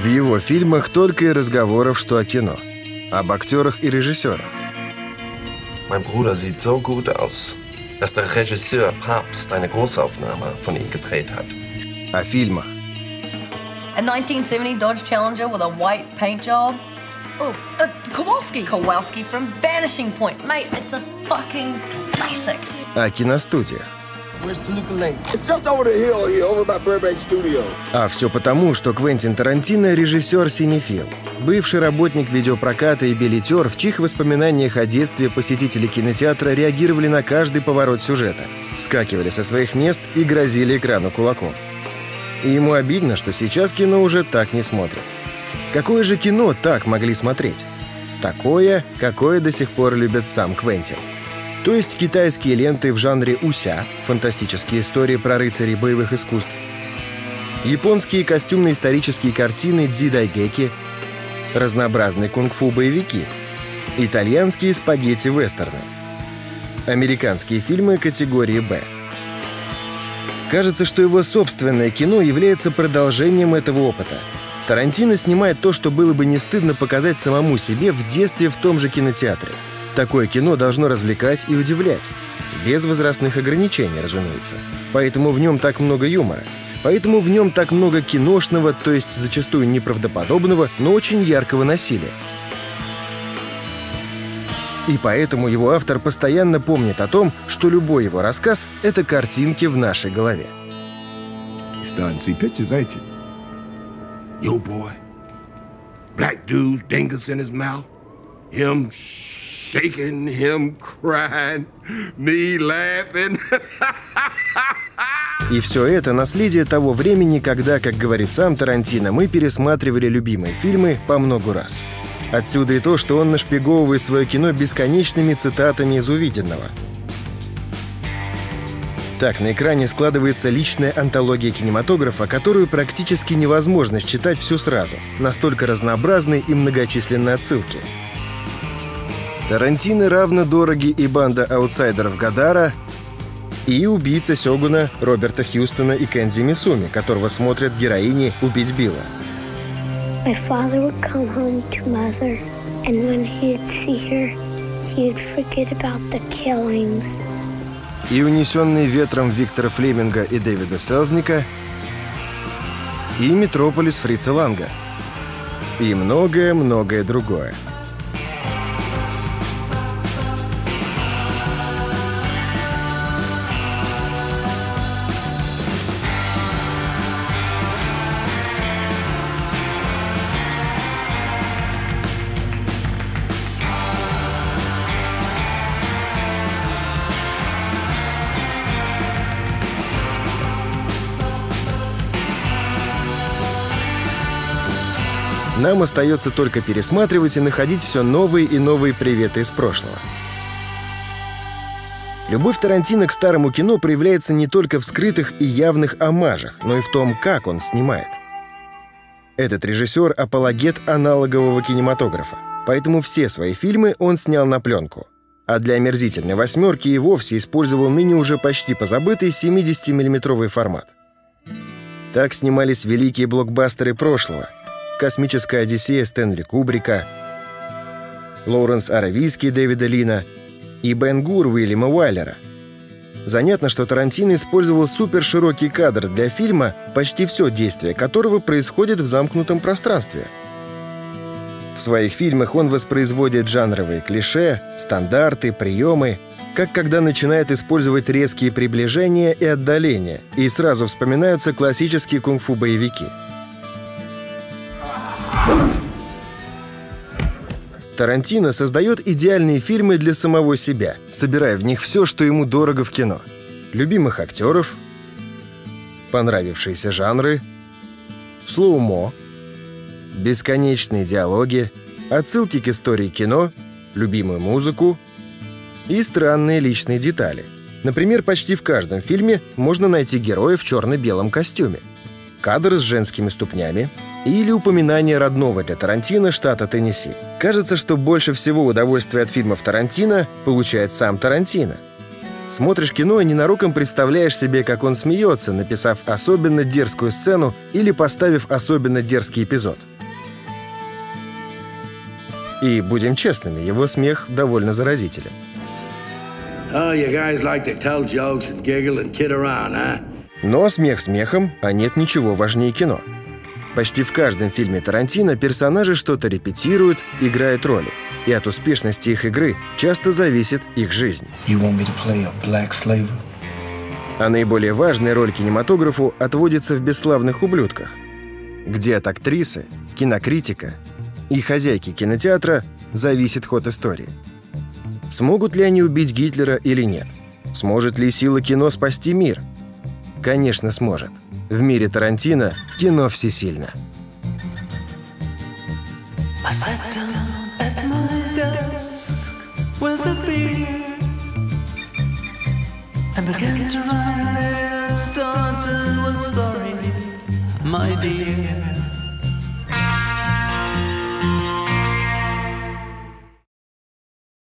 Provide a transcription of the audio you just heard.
В его фильмах только и разговоров, что о кино. Об актерах и режиссерах. Mein Bruder sieht so gut aus, dass der Regisseur Papst eine Großaufnahme von ihm gedreht hat. О фильмах. A 1970 Dodge Challenger with a white paint job. Oh, uh, Kowalski. Kowalski from Vanishing Point. Mate, it's a fucking classic. О киностудиях. А все потому, что Квентин Тарантино – режиссер-синефил. Бывший работник видеопроката и билетер, в чьих воспоминаниях о детстве посетители кинотеатра реагировали на каждый поворот сюжета, вскакивали со своих мест и грозили экрану кулаком. И ему обидно, что сейчас кино уже так не смотрят. Какое же кино так могли смотреть? Такое, какое до сих пор любят сам Квентин. То есть китайские ленты в жанре уся, фантастические истории про рыцарей боевых искусств, японские костюмно-исторические картины дзидайгеки, разнообразные кунг-фу боевики, итальянские спагетти-вестерны, американские фильмы категории «Б». Кажется, что его собственное кино является продолжением этого опыта. Тарантино снимает то, что было бы не стыдно показать самому себе в детстве в том же кинотеатре. Такое кино должно развлекать и удивлять. Без возрастных ограничений, разумеется. Поэтому в нем так много юмора. Поэтому в нем так много киношного, то есть зачастую неправдоподобного, но очень яркого насилия. И поэтому его автор постоянно помнит о том, что любой его рассказ — это картинки в нашей голове. Pictures, ain't you? Yo, boy. Black dude's dingus in his mouth. Him shaking, him crying, me laughing. И все это наследие того времени, когда, как говорит сам Тарантино, мы пересматривали любимые фильмы по много раз. Отсюда и то, что он нашпиговывает свое кино бесконечными цитатами из увиденного. Так, на экране складывается личная антология кинематографа, которую практически невозможно считать всю сразу. Настолько разнообразны и многочисленные отсылки. Тарантино равно дороги и банда аутсайдеров Гадара, и убийца Сёгуна Роберта Хьюстона и Кэнзи Мисуми, которого смотрят героини «Убить Билла». My father would come home to mother, and when he'd see her, he'd forget about the killings. и унесенные ветром Виктора Флеминга и Дэвида Селзника, и Метрополис Фрица Ланга, и многое-многое другое. Нам остается только пересматривать и находить все новые и новые приветы из прошлого. Любовь Тарантино к старому кино проявляется не только в скрытых и явных омажах, но и в том, как он снимает. Этот режиссер — апологет аналогового кинематографа, поэтому все свои фильмы он снял на пленку. А для омерзительной восьмерки и вовсе использовал ныне уже почти позабытый 70-миллиметровый формат. Так снимались великие блокбастеры прошлого — «Космическая Одиссея» Стэнли Кубрика, Лоуренс Аравийский Дэвида Лина и Бен Гур Уильяма Уайлера. Занятно, что Тарантино использовал суперширокий кадр для фильма, почти все действие которого происходит в замкнутом пространстве. В своих фильмах он воспроизводит жанровые клише, стандарты, приемы, как когда начинает использовать резкие приближения и отдаления, и сразу вспоминаются классические кунг-фу боевики – Тарантино создает идеальные фильмы для самого себя, собирая в них все, что ему дорого в кино. Любимых актеров, понравившиеся жанры, слоумо, бесконечные диалоги, отсылки к истории кино, любимую музыку и странные личные детали. Например, почти в каждом фильме можно найти героя в черно-белом костюме, кадр с женскими ступнями, или упоминание родного для Тарантино штата Теннесси. Кажется, что больше всего удовольствия от фильмов Тарантино получает сам Тарантино. Смотришь кино и ненароком представляешь себе, как он смеется, написав особенно дерзкую сцену или поставив особенно дерзкий эпизод. И, будем честными, его смех довольно заразителен. Oh, you guys like to tell jokes and giggle and kid around, huh? Но смех смехом, а нет ничего важнее кино. Почти в каждом фильме Тарантино персонажи что-то репетируют, играют роли. И от успешности их игры часто зависит их жизнь. А наиболее важная роль кинематографу отводится в «Бесславных ублюдках», где от актрисы, кинокритика и хозяйки кинотеатра зависит ход истории. Смогут ли они убить Гитлера или нет? Сможет ли сила кино спасти мир? Конечно, сможет. В мире Тарантино кино всесильно. My dear.